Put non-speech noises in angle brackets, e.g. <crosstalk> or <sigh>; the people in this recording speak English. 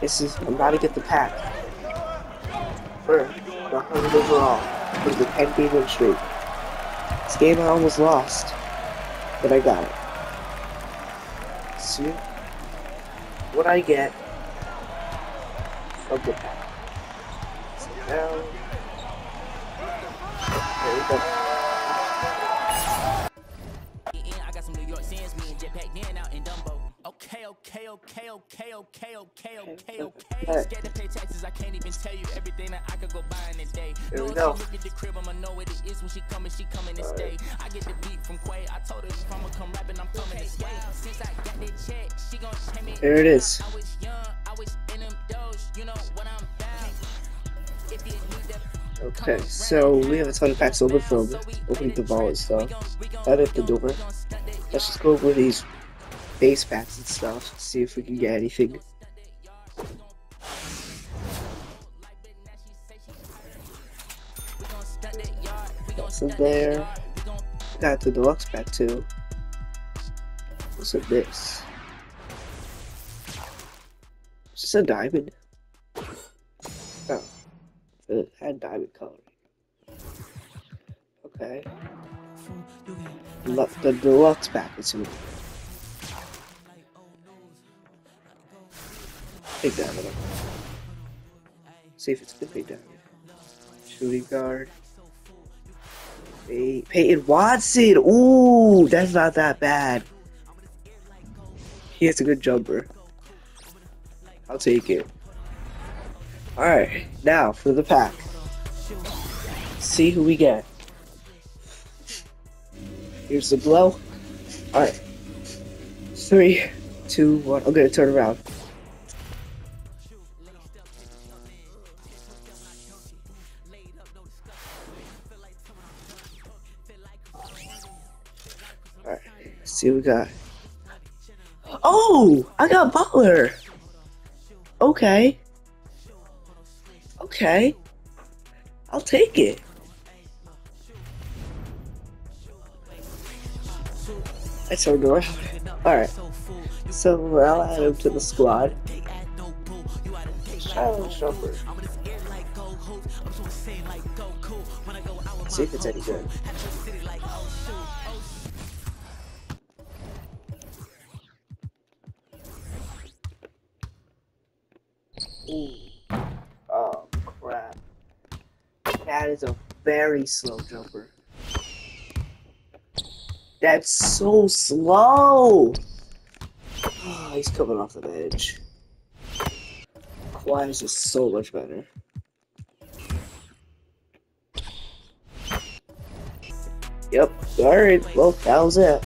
This is, I'm about to get the pack. The 100 overall. For the 10 game win streak. This game I almost lost. But I got it. See what I get from the pack. There we go. Jetpack Dan out in Dumbo. Okay, okay, okay, okay, okay, okay, <laughs> okay, okay. Scared to pay taxes, I can't even tell you everything that I could go buy in a day. Here we Know if go. Look at the crib, I'ma know what it is when she coming, she coming to stay. I get the beat from Quay, I told her if I'ma come rapping, I'm coming to stay. Since I got that check, she gon' pay me. There it is. I was young, I was in them doors, you know what I'm about. If you need that. Okay, so we have a ton of packs open from opening the vault and stuff. Right at the uh, door. Let's just go over these base packs and stuff. See if we can get anything. In there? Got the deluxe pack too. What's in this? Is this a diamond? Oh. It had diamond coloring. Okay. The deluxe pack is Big diamond. See if it's good big diamond. Shooting guard. Pey- Peyton Watson. Ooh, that's not that bad. He has a good jumper. I'll take it. Alright, now for the pack. See who we get. Here's the blow. Alright. Three, two, one. I'm gonna turn around. See what we got. Oh! I got Butler! Okay. Okay. I'll take it. That's turned around. Alright. So I'll add him to the squad. Challenge jumper. See if it's any good. Oh crap. That is a very slow jumper. That's so slow! Oh, he's coming off the edge. Kawhi is just so much better. Yep. Alright, well, that was it.